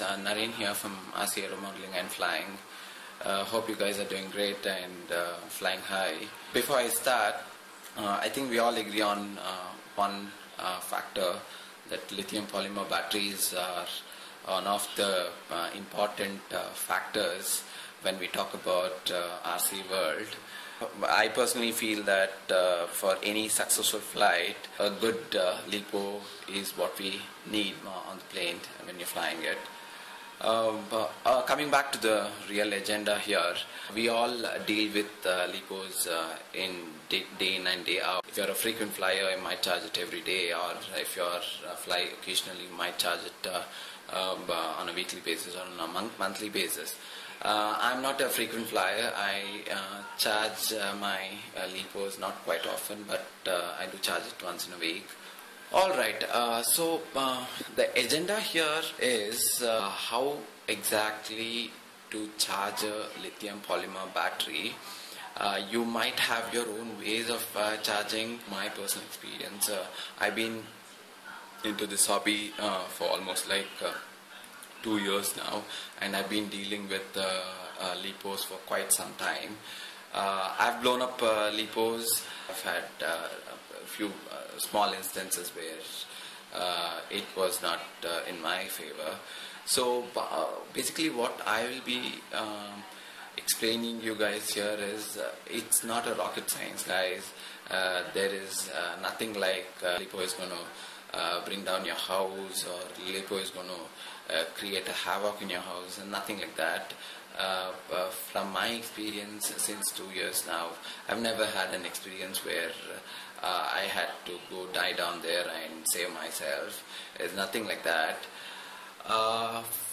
uh, Naren here from RC Modeling and Flying. Uh, hope you guys are doing great and uh, flying high. Before I start, uh, I think we all agree on uh, one uh, factor that lithium polymer batteries are one of the important factors when we talk about RC world. I personally feel that uh, for any successful flight, a good uh, LiPo is what we need on the plane when you're flying it. Uh, uh, coming back to the real agenda here, we all deal with uh, LiPos uh, in day, day in and day out. If you're a frequent flyer, you might charge it every day, or if you're fly occasionally, you might charge it uh, um, uh, on a weekly basis or on a month, monthly basis. I'm not a frequent flyer. I charge my LiPos not quite often, but I do charge it once in a week. All right. Uh, so uh, the agenda here is uh, how exactly to charge a lithium polymer battery. Uh, you might have your own ways of uh, charging. My personal experience, uh, I've been into this hobby for almost like two years now, and I've been dealing with lipos for quite some time. I've blown up lipos. I've had uh, a few uh, small instances where uh, it was not in my favor. So basically, what I will be um, explaining you guys here is uh, it's not a rocket science, guys. Uh, there is uh, nothing like uh, lipo is going to uh, bring down your house or lipo is going to uh, create a havoc in your house and nothing like that. Uh, from my experience since two years now, I've never had an experience where I had to go die down there and save myself. It's nothing like that.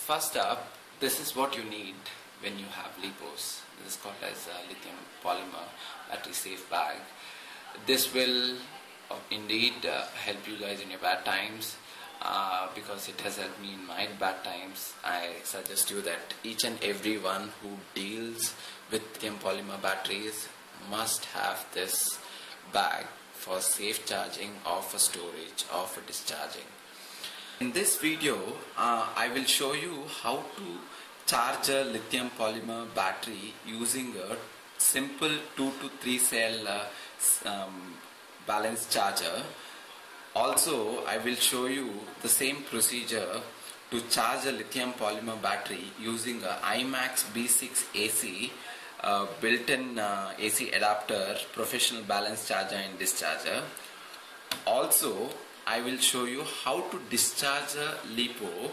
First up, this is what you need when you have lipos. This is called as a lithium polymer battery safe bag. This will indeed uh, help you guys in your bad times uh, because it has helped me in my bad times. I suggest you that each and every one who deals with lithium polymer batteries must have this bag for safe charging or for storage or for discharging. In this video, uh, I will show you how to charge a lithium polymer battery using a simple 2 to 3 cell uh, um, balance charger. Also, I will show you the same procedure to charge a lithium polymer battery using a IMAX B6 AC uh, built-in uh, AC adapter, professional balance charger and discharger. Also, I will show you how to discharge a LiPo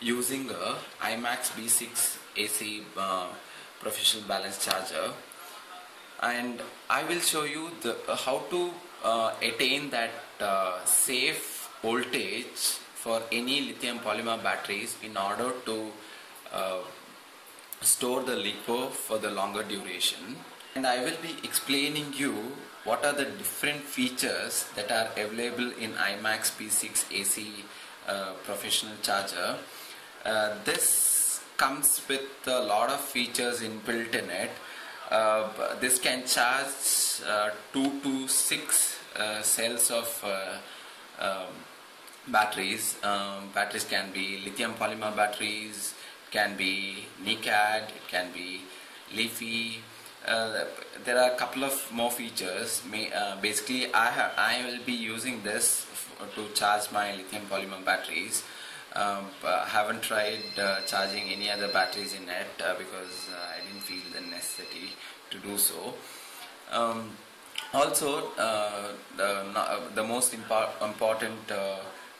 using a IMAX B6 AC uh, professional balance charger and I will show you the uh, how to uh, attain that uh, safe voltage for any lithium polymer batteries in order to uh, store the LiPo for the longer duration and I will be explaining you what are the different features that are available in IMAX B6 AC uh, professional charger. Uh, this comes with a lot of features inbuilt in it. Uh, this can charge uh, 2 to 6 uh, cells of uh, um, batteries. Um, batteries can be lithium polymer batteries, can be NiCad, can be leafy. Uh, there are a couple of more features. May, uh, basically, I I will be using this to charge my lithium polymer batteries. Um, I haven't tried uh, charging any other batteries in it uh, because uh, I didn't feel the necessity to do so. Um, also, uh, the, the most impor- important uh,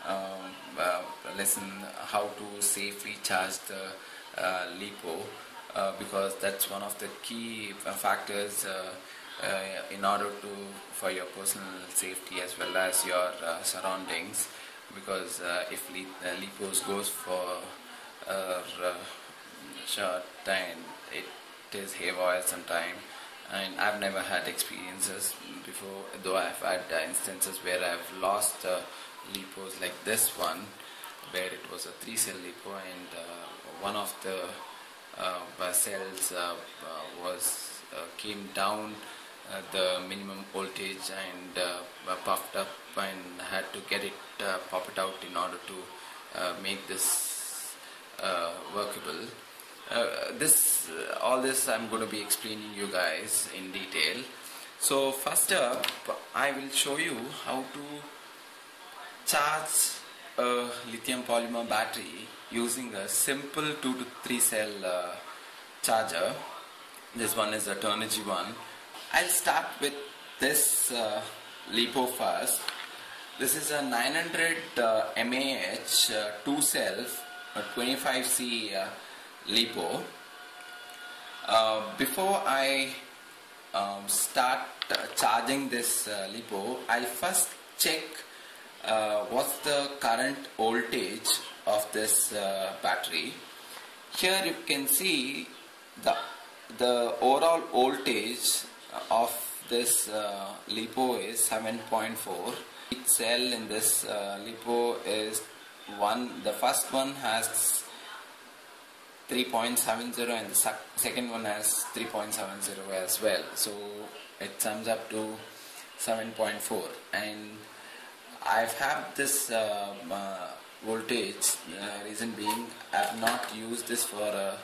um, uh, lesson how to safely charge the uh, LiPo uh, because that's one of the key uh, factors uh, uh, in order to for your personal safety as well as your uh, surroundings because uh, if uh, lipos goes for a uh, short then it is haywire sometime. And I've never had experiences before though I've had uh, instances where I've lost uh, lipos like this one where it was a three cell lipo and uh, one of the cells was came down the minimum voltage and uh, puffed up and had to get it uh, pop it out in order to uh, make this workable. This, all this I'm going to be explaining you guys in detail. So first up, I will show you how to charge a lithium polymer battery using a simple 2 to 3 cell uh, charger. This one is a Turnigy one. I'll start with this uh, LiPo first. This is a 900 uh, mAh uh, 2 cell 25C uh, LiPo. Uh, before I um, start charging this LiPo, I'll first check uh, what's the current voltage of this uh, battery. Here you can see the the overall voltage of this uh, LiPo is 7.4. Each cell in this uh, LiPo is one. The first one has 3.70 and the second one has 3.70 as well. So it sums up to 7.4 and I've had this uh, uh, voltage uh, reason being I've not used this for a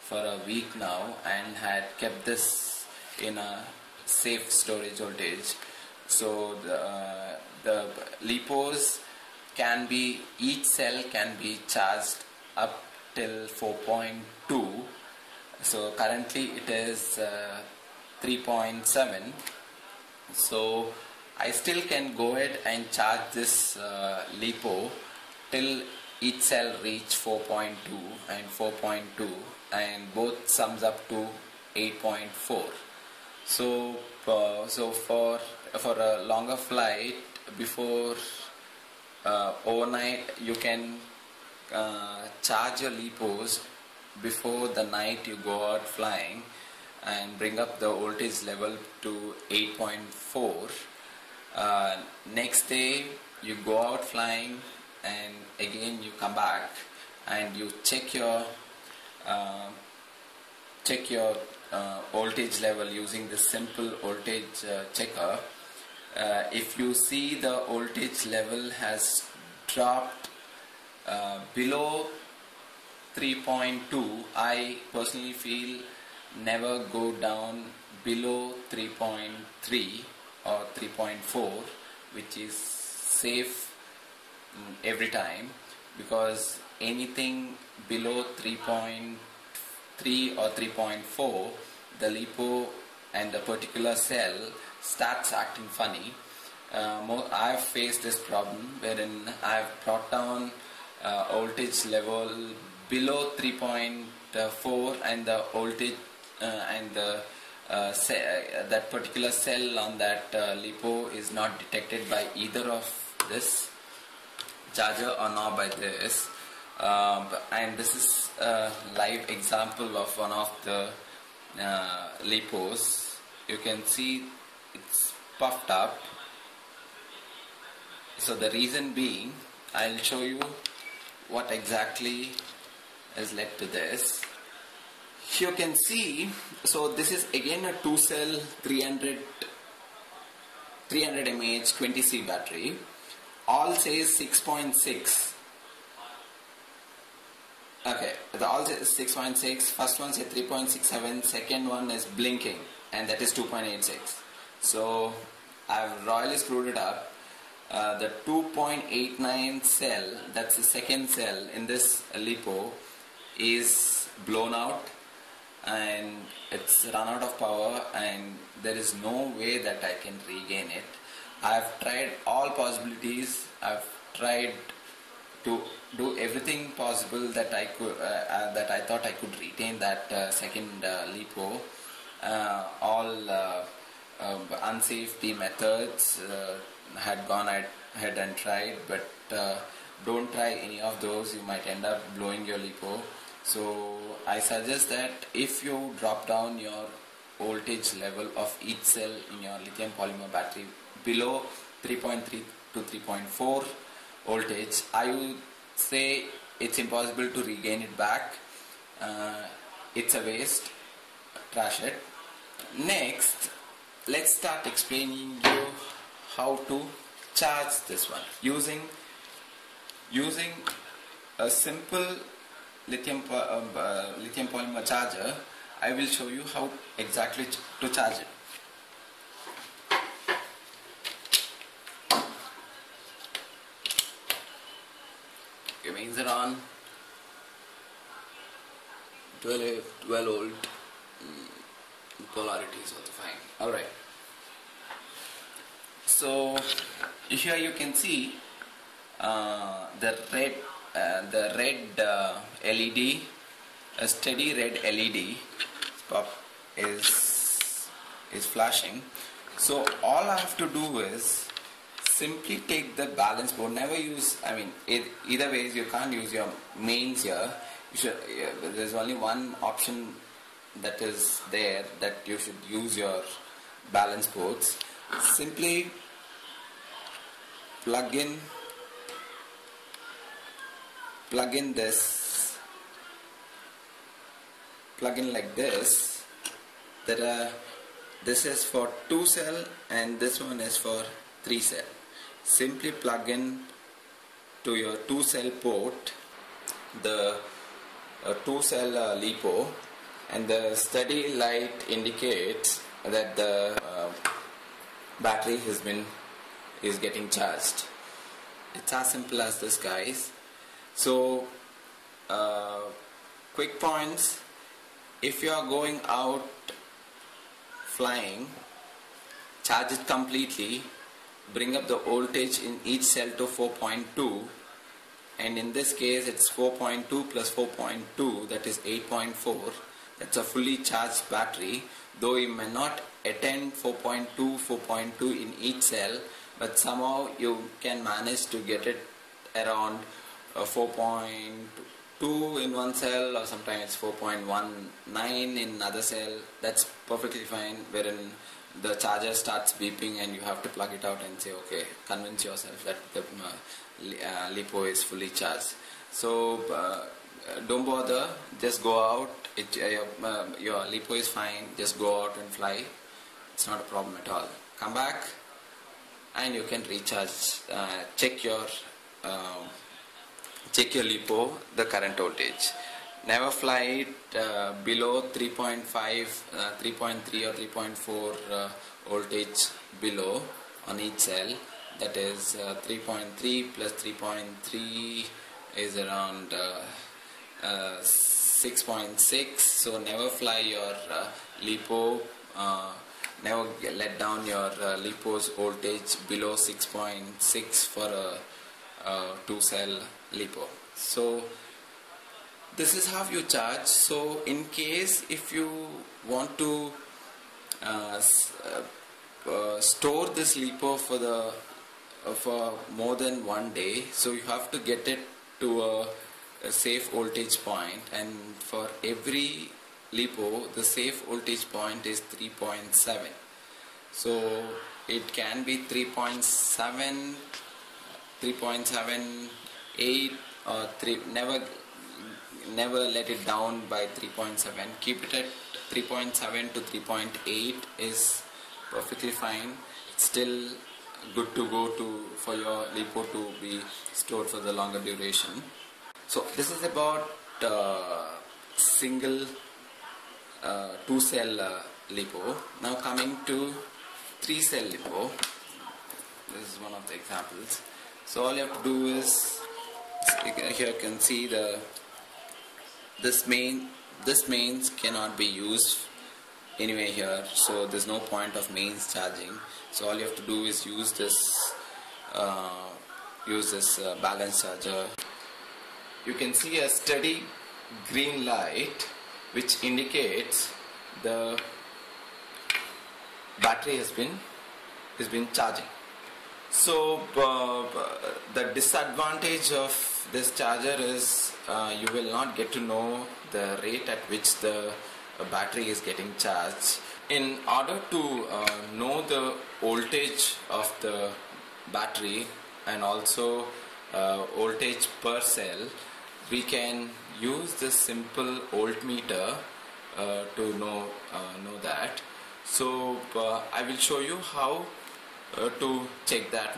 for a week now and had kept this in a safe storage voltage. So the, uh, the LiPos can be each cell can be charged up till 4.2 so currently it is uh, 3.7 so I still can go ahead and charge this uh, LiPo till each cell reach 4.2 and 4.2 and both sums up to 8.4 so uh, so for for a longer flight before uh, overnight you can uh, charge your LiPos before the night you go out flying and bring up the voltage level to 8.4 uh, next day you go out flying and again you come back and you check your uh, check your uh, voltage level using the simple voltage uh, checker. Uh, if you see the voltage level has dropped uh, below 3.2 I personally feel never go down below 3.3 or 3.4 which is safe mm, every time because anything below 3.3 or 3.4 the lipo and the particular cell starts acting funny. Uh, I've faced this problem wherein I've brought down uh, voltage level below 3.4 and the voltage uh, and the uh, uh, that particular cell on that uh, lipo is not detected by either of this charger or not by this um, and this is a live example of one of the uh, lipos you can see it's puffed up. So the reason being I'll show you what exactly has led to this. You can see so this is again a 2 cell 300 300 mAh 20C battery. All says 6.6 okay the all says 6.6 first one says 3.67 second one is blinking and that is 2.86 so I've royally screwed it up uh, the 2.89 cell that's the second cell in this lipo is blown out and it's run out of power and there is no way that I can regain it. I've tried all possibilities. I've tried to do everything possible that I could uh, uh, that I thought I could retain that uh, second uh, lipo. All um, unsafety methods had gone ahead and tried, but don't try any of those. You might end up blowing your lipo. So I suggest that if you drop down your voltage level of each cell in your lithium polymer battery below 3.3 to 3.4 voltage, I would say it's impossible to regain it back. Uh, it's a waste. Trash it. Next, let's start explaining you how to charge this one using using a simple lithium um, uh, lithium polymer charger, I will show you how exactly to charge it. Okay, mains are on. 12, 12 volt. Mm, polarity is also fine. Alright. So here you can see uh, the red uh, the red uh, LED a steady red LED pop is is flashing so all I have to do is simply take the balance board never use I mean it, either ways you can't use your mains here. You should there's only one option that is there that you should use your balance boards simply plug in plug in this plug in like this there are uh, this is for 2 cell and this one is for 3 cell simply plug in to your 2 cell port the uh, 2 cell uh, LiPo and the steady light indicates that the uh, battery has been is getting charged. It's as simple as this guys. So uh, quick points. If you are going out flying charge it completely bring up the voltage in each cell to 4.2 and in this case it's 4.2 plus 4.2 that is 8.4 that's a fully charged battery though you may not attend 4.2 4.2 in each cell but somehow you can manage to get it around uh, 4.2 in one cell or sometimes 4.19 in another cell. That's perfectly fine wherein the charger starts beeping and you have to plug it out and say okay convince yourself that the uh, uh lipo is fully charged. So uh, don't bother. Just go out. It, uh, your, uh, your lipo is fine. Just go out and fly. It's not a problem at all. Come back and you can recharge. Uh, check your uh, check your lipo the current voltage never fly it uh, below 3.5 uh, 3.3 or 3.4 uh, voltage below on each cell that is uh, 3.3 plus 3.3 is around 6.6 so never fly your lipo never let down your uh, LiPo's voltage below 6.6 for a, a two cell LiPo. So this is how you charge. So in case if you want to uh, uh, uh, store this LiPo for the uh, for more than one day, so you have to get it to a, a safe voltage point and for every LiPo, the safe voltage point is 3.7. So it can be 3.7, 3.78 or 3, never, never let it down by 3.7. Keep it at 3.7 to 3.8 is perfectly fine. It's still good to go to for your LiPo to be stored for the longer duration. So this is about uh, single uh, two cell uh, lipo. Now coming to three cell lipo. This is one of the examples. So all you have to do is here you can see the this main this mains cannot be used anyway here so there's no point of mains charging. So all you have to do is use this uh, use this uh, balance charger. You can see a steady green light which indicates the battery has been has been charging. So uh, the disadvantage of this charger is uh, you will not get to know the rate at which the uh, battery is getting charged. In order to uh, know the voltage of the battery and also uh, voltage per cell we can use this simple voltmeter uh, to know uh, know that. So I will show you how to check that.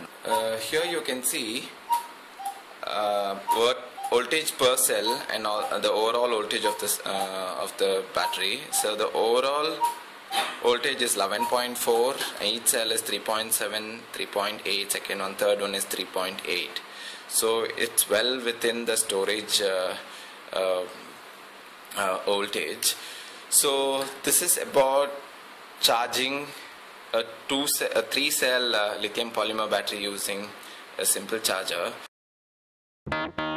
Here you can see voltage per cell and all, uh, the overall voltage of this uh, of the battery. So the overall voltage is 11.4 each cell is 3.7 3.8 second one third one is 3.8 so it's well within the storage uh, uh, uh, voltage. So this is about charging a two a three cell uh, lithium polymer battery using a simple charger Thank you.